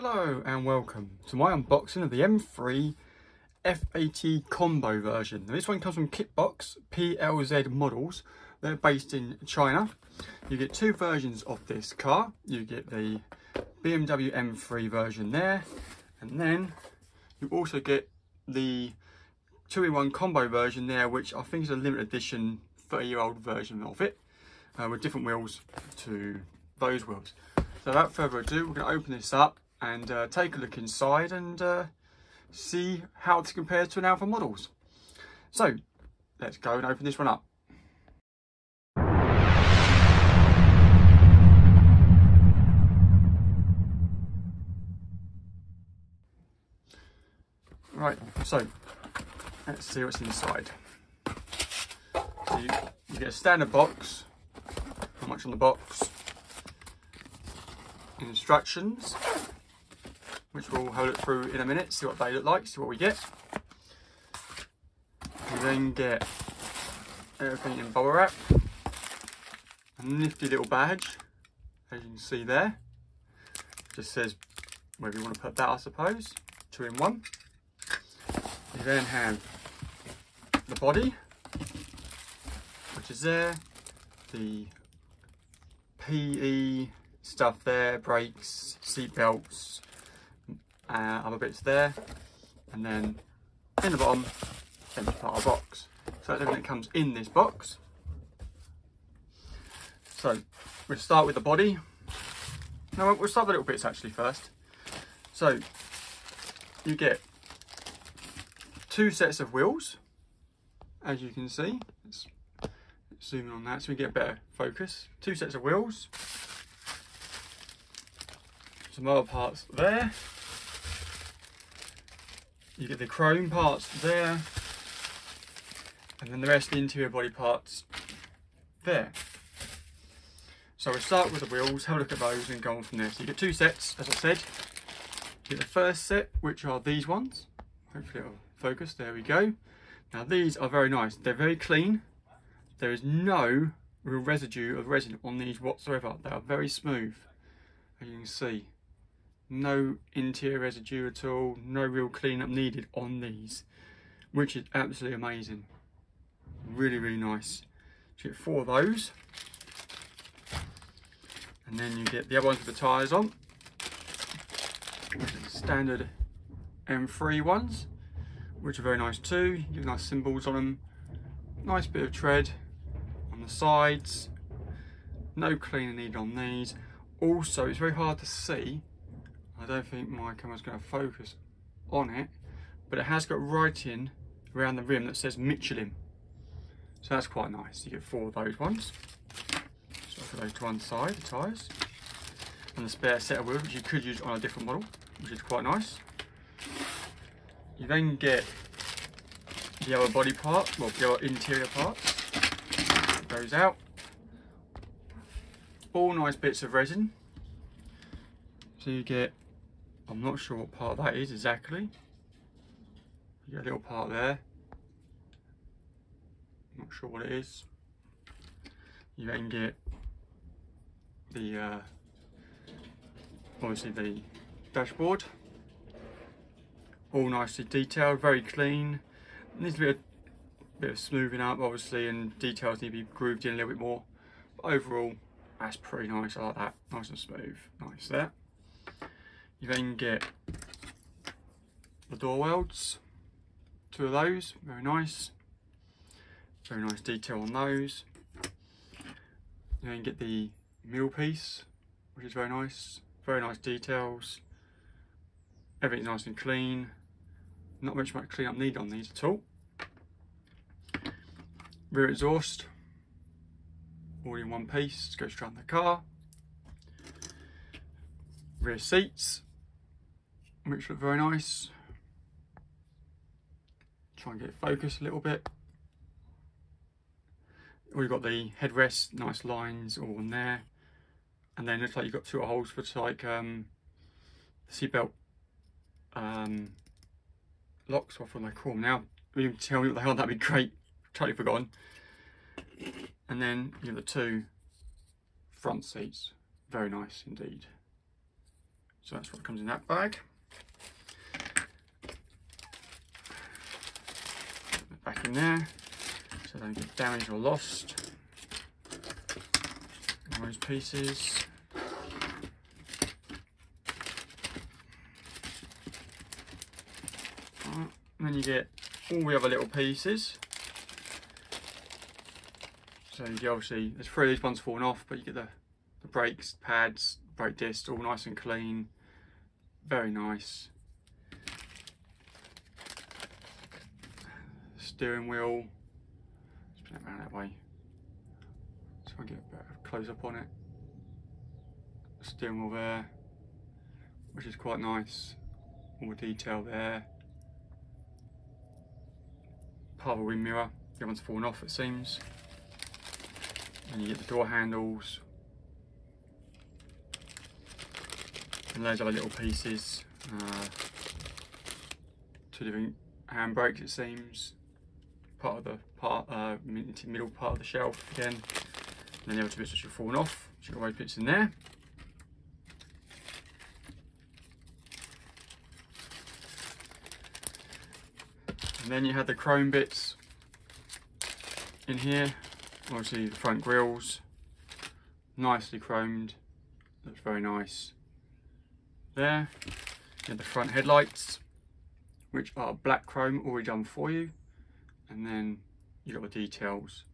Hello and welcome to my unboxing of the M3 F80 combo version. Now, this one comes from Kitbox PZY models. They're based in China. You get two versions of this car. You get the BMW M3 version there and then you also get the 2-in-1 combo version there which I think is a limited edition 30 year old version of it uh, with different wheels to those wheels. So without further ado we're going to open this up and uh, take a look inside and uh, see how it compares to an Alpha models. So let's go and open this one up. Right, so let's see what's inside. So you, you get a standard box, how much on the box, instructions, which we'll have a look through in a minute, see what they look like, see what we get. You then get everything in bubble wrap, a nifty little badge, as you can see there. Just says where you want to put that, I suppose, two in one. You then have the body, which is there, the PE stuff there, brakes, seat belts, uh, other bits there, and then in the bottom, empty part of box. So that's everything that comes in this box. So we'll start with the body. No, we'll start with the little bits actually first. So you get two sets of wheels, as you can see. Let's zoom in on that so we get better focus. Two sets of wheels. Some other parts there. You get the chrome parts there. And then the rest of the interior body parts there. So we'll start with the wheels, have a look at those and go on from there. So you get two sets, as I said. You get the first set, which are these ones. Hopefully it'll focus, there we go. Now these are very nice, they're very clean. There is no real residue of resin on these whatsoever. They are very smooth, as you can see no interior residue at all, no real cleanup needed on these, which is absolutely amazing. Really, really nice. So you get four of those. And then you get the other ones with the tyres on. Standard M3 ones, which are very nice too. You get nice symbols on them. Nice bit of tread on the sides. No cleaner needed on these. Also, it's very hard to see I don't think my camera's going to focus on it, but it has got writing around the rim that says Michelin. So that's quite nice. You get four of those ones. So for those to one side, the tyres. And the spare set of wheels, which you could use on a different model, which is quite nice. You then get the other body part, well, the other interior part. Goes out. All nice bits of resin. So you get I'm not sure what part that is exactly. You get a little part there. Not sure what it is. You then get the, uh, obviously the dashboard. All nicely detailed, very clean. Needs a bit of, bit of smoothing up obviously and details need to be grooved in a little bit more. But overall, that's pretty nice. I like that. Nice and smooth. Nice there. You then get the door welds, two of those, very nice. Very nice detail on those. You then get the mill piece, which is very nice. Very nice details. Everything's nice and clean. Not much much clean up needed on these at all. Rear exhaust, all in one piece, goes around the car. Rear seats, which look very nice. Try and get it focused a little bit. We've got the headrest, nice lines all in there. And then looks like you've got two holes for like um, seatbelt um, locks, what they call them now. You can tell me what the hell, that'd be great. Totally forgotten. And then you have the two front seats. Very nice indeed. So that's what comes in that bag. Back in there, so they don't get damaged or lost. All Those pieces. then you get all the other little pieces. So you get obviously, there's three of these ones falling off, but you get the, the brakes, pads, brake discs, all nice and clean. Very nice. Steering wheel. Spin it around that way. So I get a better close up on it. Steering wheel there, which is quite nice. All the detail there. Part of a wing mirror. The other one's fallen off it seems. And you get the door handles, and loads of little pieces. Uh, two different handbrakes it seems. Part of the part uh, middle part of the shelf again. And then the other two bits which have fallen off. You've got those bits in there. And then you had the chrome bits in here. Obviously the front grills, nicely chromed, looks very nice there. You And the front headlights, which are black chrome already done for you. And then you got the details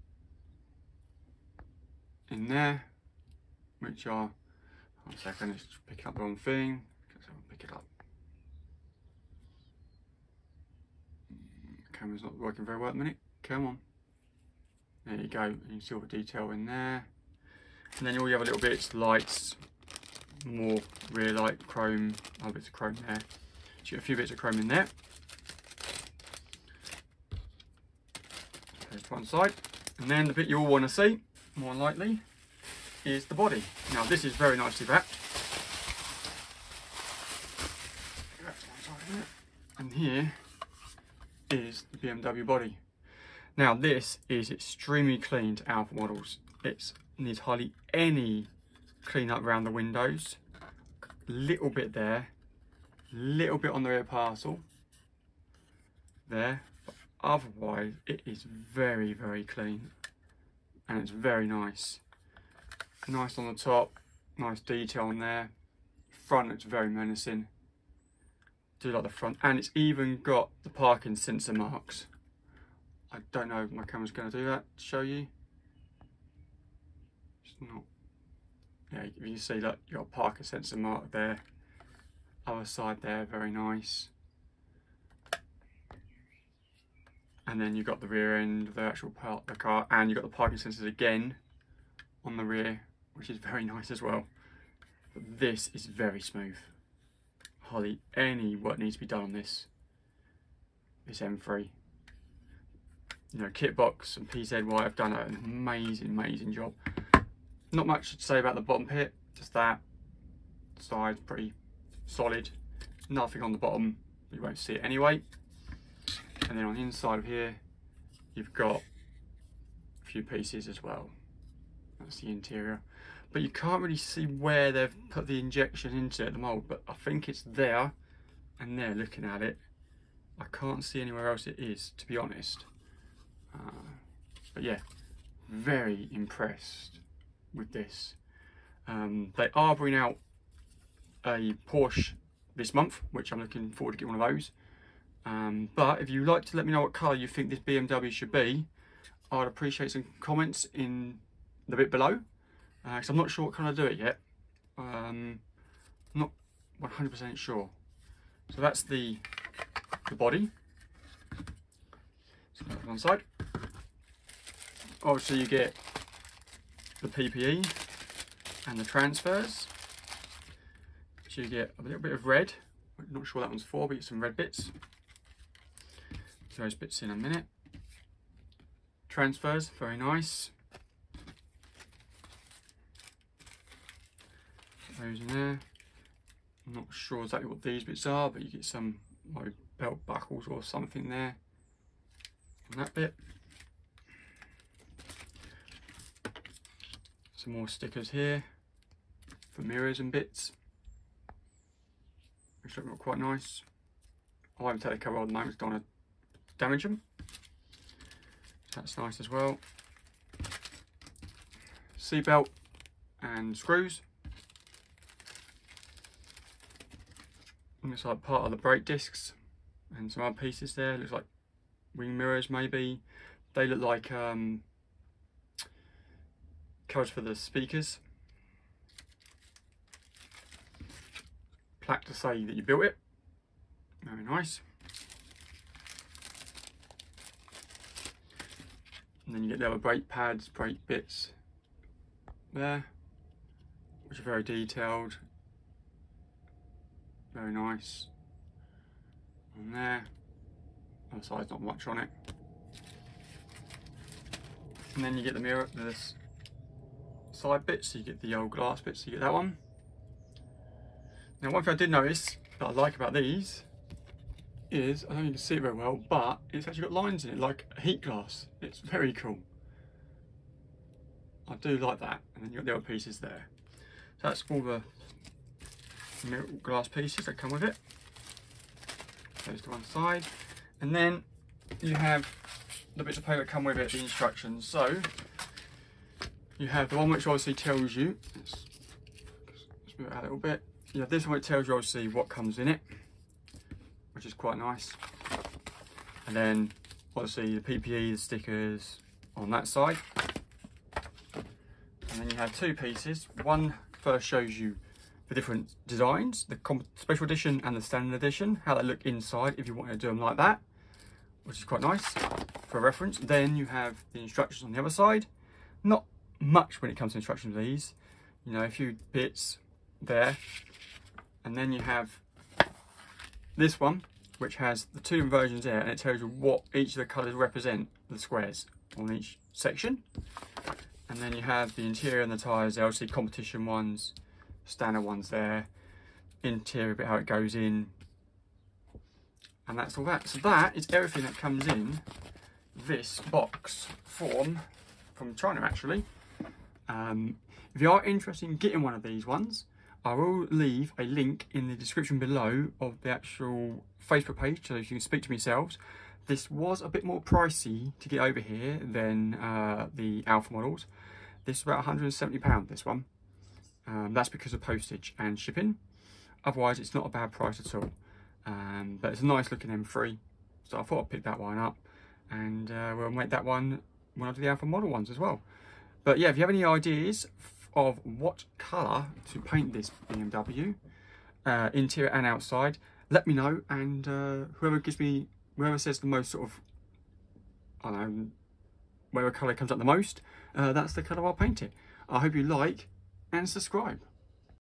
in there, which are, one second, let's pick up the wrong thing. Let's pick it up. Camera's not working very well at the minute. Come on. There you go. And you see all the detail in there. And then all the other little bits, lights, more rear light chrome, oh, bits of chrome there. So a few bits of chrome in there. There's one side. And then the bit you all want to see, more likely, is the body. Now this is very nicely wrapped. And here is the BMW body. Now this is extremely clean to Alpha models. It needs hardly any clean up around the windows. Little bit there, little bit on the rear parcel there. But otherwise it is very, very clean and it's very nice. Nice on the top, nice detail on there. Front looks very menacing. Do like the front and it's even got the parking sensor marks. I don't know if my camera's going to do that to show you. It's not. Yeah, you see that your parking sensor mark there. Other side there, very nice. And then you've got the rear end of the actual part of the car and you've got the parking sensors again on the rear, which is very nice as well. But this is very smooth. Hardly any work needs to be done on this. This M3 you know, Kitbox and PZY have done an amazing, amazing job. Not much to say about the bottom pit, just that. Side's pretty solid. Nothing on the bottom, you won't see it anyway. And then on the inside of here, you've got a few pieces as well. That's the interior. But you can't really see where they've put the injection into the mould, but I think it's there and there looking at it. I can't see anywhere else it is, to be honest. Uh, but yeah, very impressed with this. Um, they are bringing out a Porsche this month, which I'm looking forward to getting one of those. Um, but if you'd like to let me know what colour you think this BMW should be, I'd appreciate some comments in the bit below. Because uh, I'm not sure what to do it yet. Um, not 100% sure. So that's the, the body. So one side obviously you get the PPE and the transfers. So you get a little bit of red. I'm not sure that one's for, but some red bits. Those bits in a minute. Transfers, very nice. Those in there. I'm not sure exactly what these bits are, but you get some like belt buckles or something there. On that bit. Some more stickers here for mirrors and bits. which look quite nice. I haven't take the cover on the moment, don't want to damage them. That's nice as well. Seat belt and screws. Looks like part of the brake discs and some other pieces there. Looks like wing mirrors maybe. They look like um, covers for the speakers. Plaque to say that you built it. Very nice. And then you get the other brake pads, brake bits there, which are very detailed. Very nice. On there. Other side's not much on it. And then you get the mirror, this side bit, so you get the old glass bits, so you get that one. Now one thing I did notice that I like about these is, I don't know if you can see it very well, but it's actually got lines in it, like heat glass. It's very cool. I do like that. And then you've got the other pieces there. So that's all the metal glass pieces that come with it. Those to one side. And then you have the bits of paper that come with it, the instructions. So you have the one which obviously tells you, let's, let's move it out a little bit. You have this one which tells you obviously what comes in it, which is quite nice. And then obviously the PPE, the stickers on that side. And then you have two pieces. One first shows you the different designs, the special edition and the standard edition, how they look inside if you want to do them like that, which is quite nice for reference. Then you have the instructions on the other side. Not much when it comes to instructions these, you know, a few bits there. And then you have this one, which has the two versions there, and it tells you what each of the colours represent, the squares on each section. And then you have the interior and the tyres, the LC competition ones, standard ones there, interior bit how it goes in, and that's all that. So that is everything that comes in this box form from China actually. Um, if you are interested in getting one of these ones, I will leave a link in the description below of the actual Facebook page so you can speak to me yourselves. This was a bit more pricey to get over here than uh, the Alpha models. This is about £170, this one. Um, that's because of postage and shipping. Otherwise, it's not a bad price at all. Um, but it's a nice looking M3. So I thought I'd pick that one up. And uh, we'll make that one one of the Alpha model ones as well. But yeah, if you have any ideas of what colour to paint this BMW, uh, interior and outside, let me know. And uh, whoever gives me, whoever says the most sort of, I don't know, whatever colour comes up the most, uh, that's the colour I'll paint it. I hope you like and subscribe.